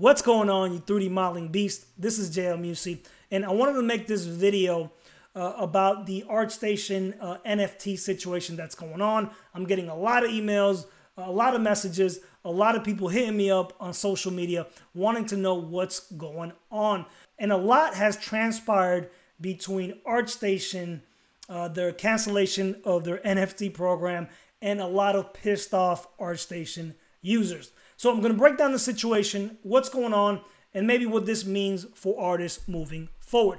What's going on, you 3D modeling beast? This is JL and I wanted to make this video uh, about the ArtStation uh, NFT situation that's going on. I'm getting a lot of emails, a lot of messages, a lot of people hitting me up on social media wanting to know what's going on. And a lot has transpired between ArtStation, uh, their cancellation of their NFT program, and a lot of pissed off ArtStation users. So I'm going to break down the situation, what's going on, and maybe what this means for artists moving forward.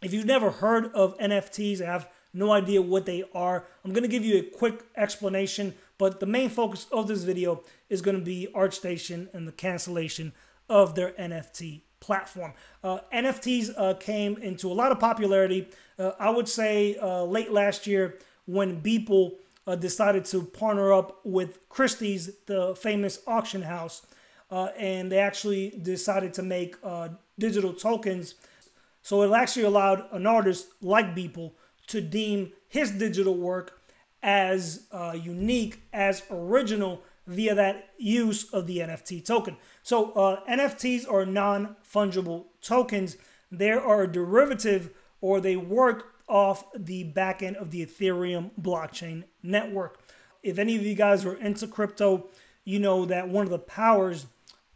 If you've never heard of NFTs, I have no idea what they are. I'm going to give you a quick explanation, but the main focus of this video is going to be ArtStation and the cancellation of their NFT platform. Uh, NFTs uh, came into a lot of popularity, uh, I would say uh, late last year when Beeple uh, decided to partner up with Christie's, the famous auction house, uh, and they actually decided to make uh, digital tokens. So it actually allowed an artist like Beeple to deem his digital work as uh, unique, as original via that use of the NFT token. So uh, NFTs are non-fungible tokens. They are a derivative or they work off the back end of the Ethereum blockchain network. If any of you guys are into crypto, you know that one of the powers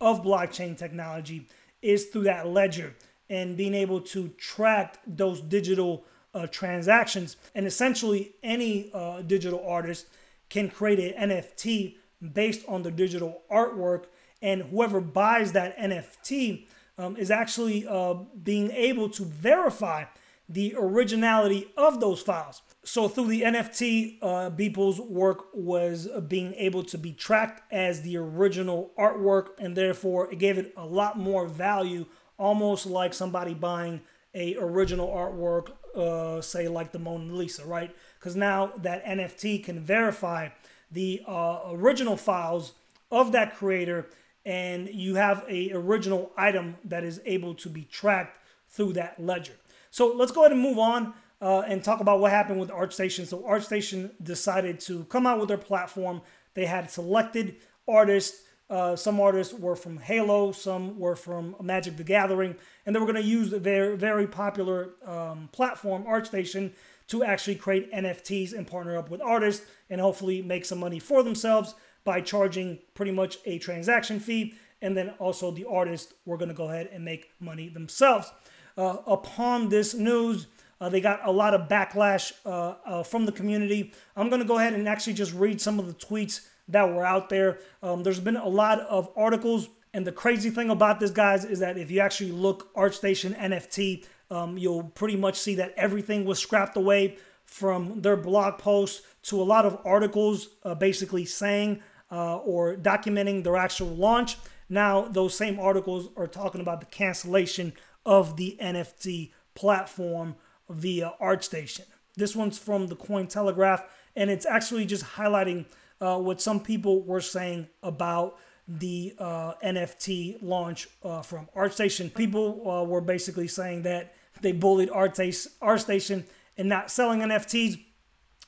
of blockchain technology is through that ledger and being able to track those digital uh, transactions. And essentially, any uh, digital artist can create an NFT based on the digital artwork, and whoever buys that NFT um, is actually uh, being able to verify the originality of those files. So through the NFT, uh, Beeple's work was being able to be tracked as the original artwork, and therefore it gave it a lot more value, almost like somebody buying a original artwork, uh, say like the Mona Lisa, right? Because now that NFT can verify the uh, original files of that creator, and you have a original item that is able to be tracked through that ledger. So let's go ahead and move on uh, and talk about what happened with ArtStation. So ArtStation decided to come out with their platform. They had selected artists. Uh, some artists were from Halo, some were from Magic the Gathering, and they were going to use their very popular um, platform, ArtStation, to actually create NFTs and partner up with artists and hopefully make some money for themselves by charging pretty much a transaction fee. And then also the artists were going to go ahead and make money themselves uh, upon this news. Uh, they got a lot of backlash uh, uh from the community. I'm going to go ahead and actually just read some of the tweets that were out there. Um, there's been a lot of articles. And the crazy thing about this, guys, is that if you actually look ArtStation NFT, um, you'll pretty much see that everything was scrapped away from their blog posts to a lot of articles uh, basically saying uh, or documenting their actual launch. Now, those same articles are talking about the cancellation of the NFT platform via ArtStation. This one's from the Cointelegraph, and it's actually just highlighting uh, what some people were saying about the uh, NFT launch uh, from ArtStation. People uh, were basically saying that they bullied ArtStation and not selling NFTs.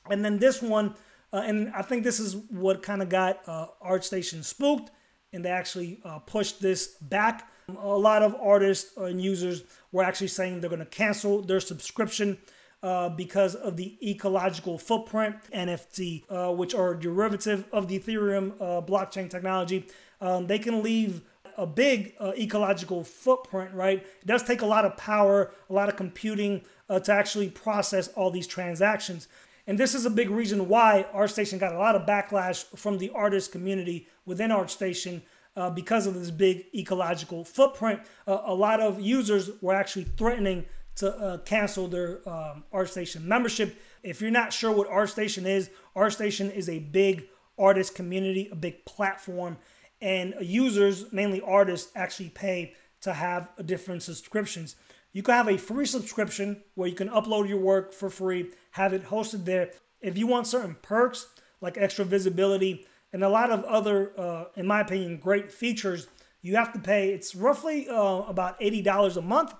And then this one, uh, and I think this is what kind of got uh, ArtStation spooked, and they actually pushed this back a lot of artists and users were actually saying they're going to cancel their subscription uh, because of the ecological footprint NFT, uh, which are derivative of the Ethereum uh, blockchain technology. Um, they can leave a big uh, ecological footprint, right? It does take a lot of power, a lot of computing uh, to actually process all these transactions. And this is a big reason why ArtStation got a lot of backlash from the artist community within ArtStation uh, because of this big ecological footprint, uh, a lot of users were actually threatening to uh, cancel their um, ArtStation membership. If you're not sure what ArtStation is, ArtStation is a big artist community, a big platform, and users, mainly artists, actually pay to have different subscriptions. You can have a free subscription where you can upload your work for free, have it hosted there. If you want certain perks like extra visibility, and a lot of other, uh, in my opinion, great features, you have to pay. It's roughly uh, about $80 a month.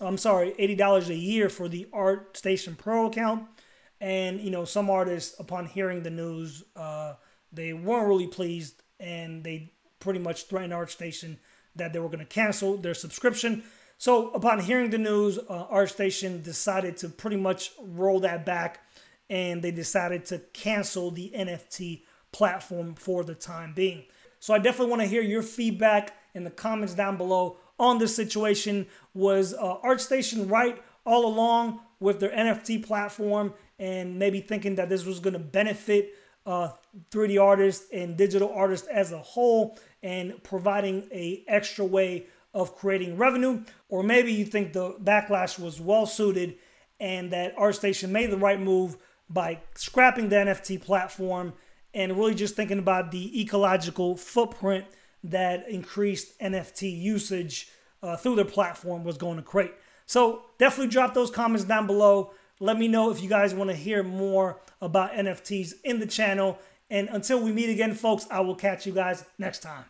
I'm sorry, $80 a year for the ArtStation Pro account. And, you know, some artists, upon hearing the news, uh, they weren't really pleased and they pretty much threatened ArtStation that they were going to cancel their subscription. So upon hearing the news, uh, ArtStation decided to pretty much roll that back and they decided to cancel the NFT platform for the time being. So I definitely want to hear your feedback in the comments down below on this situation. Was uh, ArtStation right all along with their NFT platform and maybe thinking that this was going to benefit uh, 3D artists and digital artists as a whole and providing a extra way of creating revenue? Or maybe you think the backlash was well suited and that ArtStation made the right move by scrapping the NFT platform and really just thinking about the ecological footprint that increased NFT usage uh, through their platform was going to create. So definitely drop those comments down below. Let me know if you guys want to hear more about NFTs in the channel. And until we meet again, folks, I will catch you guys next time.